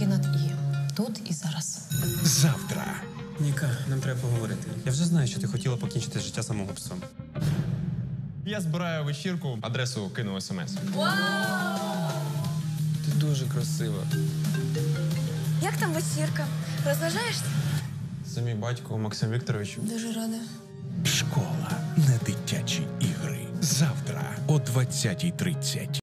крапки над і. Тут і зараз. Завтра. Ніка, нам треба поговорити. Я вже знаю, що ти хотіла покінчити життя самогубством. Я збираю вечірку, адресу кину смс. Ти дуже красива. Як там вечірка? Розважаєшся? Це мій батько Максим Вікторович. Дуже рада. Школа. Не дитячі ігри. Завтра о 20.30.